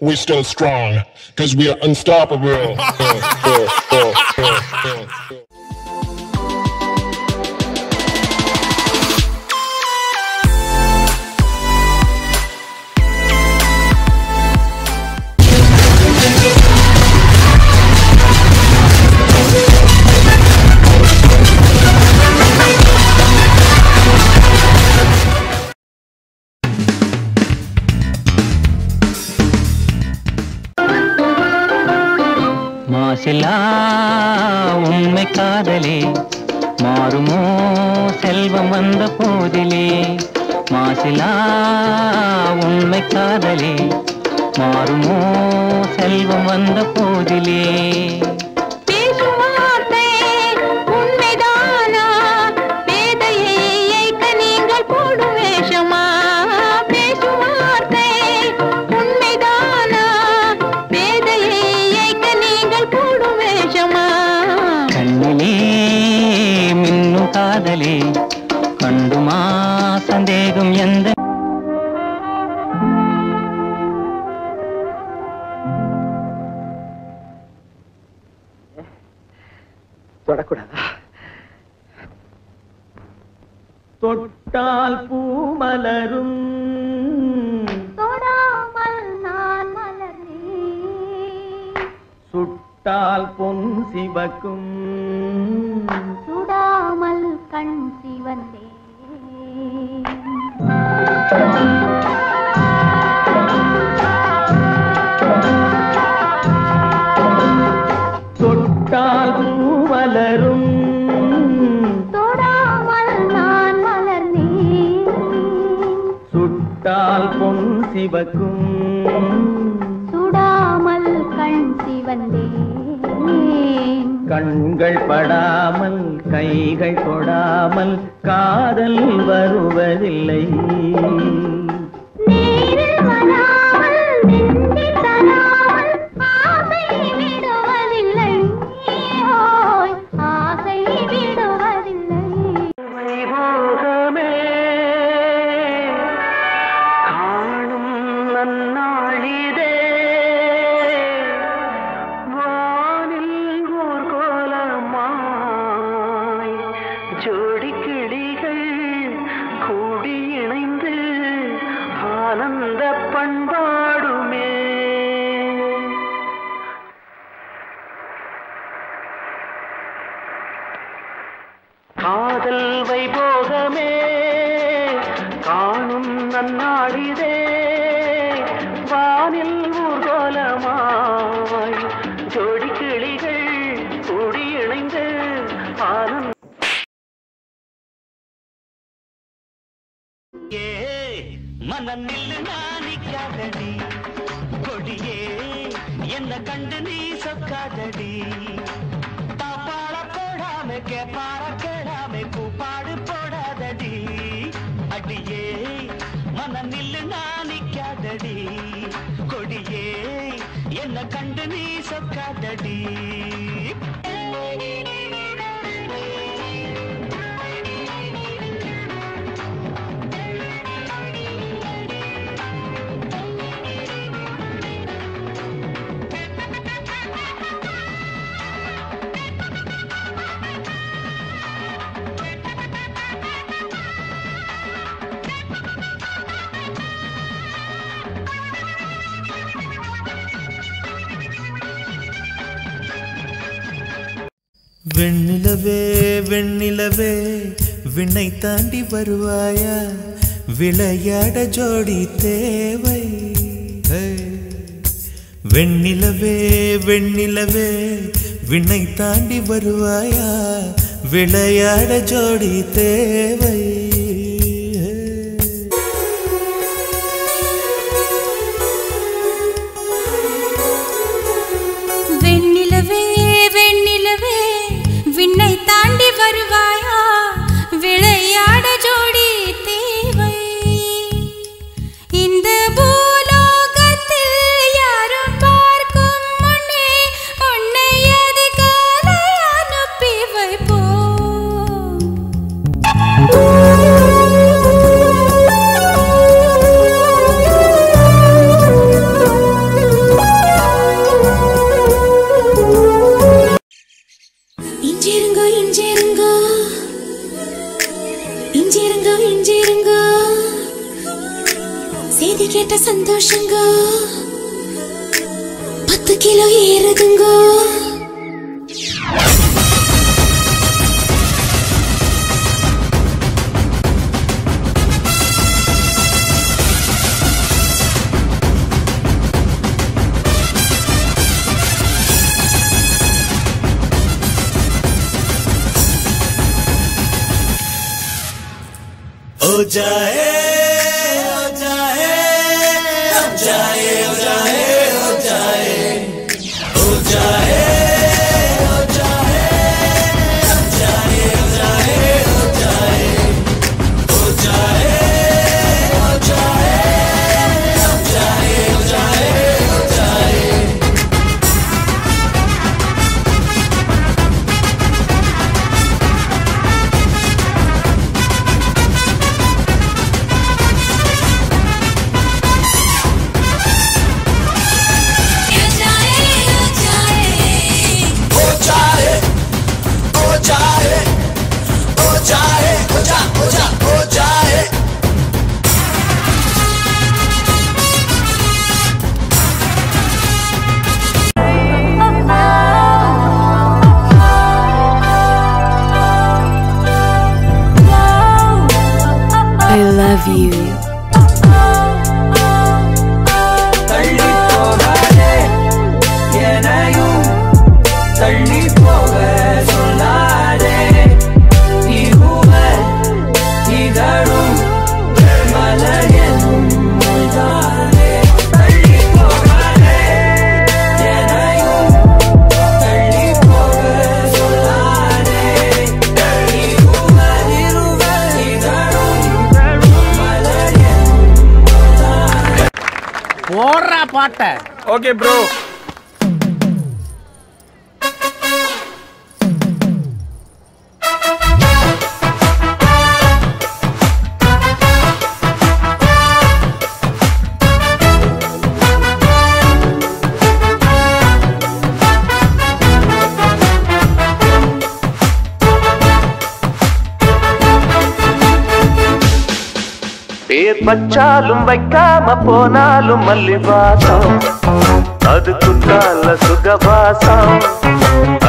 we're still strong because we are unstoppable. மாசிலா உண்மை காதலே. மாறுமோ செல்வம் வந்த போதிலே. மாசிலா உண்மை காதலே. மாறுமோ செல்வம் வந்த போதிலே. காதலே. கண்டுமா சந்தேகம் எந்த தொடக்கூடாதா? தொட்டால் பூ மலரும். தொடாமல் நான் மலர்ந்தேன். சுட்டால் பொன் சிவக்கும். சுடாமல் கண் சிவந்தேன் தொட்டால் மலரும் தொடாமல் நான் மலர்ந்தேன். சுட்டால் பொன் சிவக்கும். சுடாமல் கண் சிவந்தேன். கண்கள் படாமல் கைகள் தொடாமல் காதல் வருவதில்லை. கிளிகள் கூடி இணைந்து ஆனந்த பண்பாடுமே. காதல் வைபோகமே காணும் நன்னாடிதே மனநில் நாணிக்காதடி கொடியே என்ன கண்டு நீ சொக்காதடி. பாப்பாள போடாம கேப்பார கேடாம கூப்பாடு போடாதடி. அடியே மன நில்லு நாணிக்காதடி கொடியே என்ன கண்டு நீ சொக்காதடி. வெண்ணிலவே வெண்ணிலவே விண்ணை தாண்டி வருவாயா? விளையாட ஜோடி தேவை. வெண்ணிலவே வெண்ணிலவே விண்ணை தாண்டி வருவாயா? விளையாட ஜோடி தேவை. பத்து கிலோ ஏறுதுங்கோ हो जाए I love you. पार्ट है। ओके ब्रो பேர் வச்சாலும் வைக்காம போனாலும் மல்லி வாசம் அதுக்குண்டால சுகவாசம்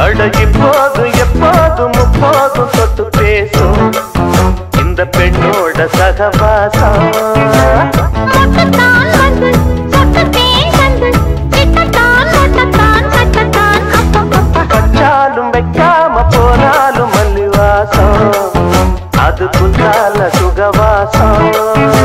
அழகி போதும் எப்போதும் முப்போதும் சொத்து பேசும் இந்த பெண்ணோட சகவாசம் Oh.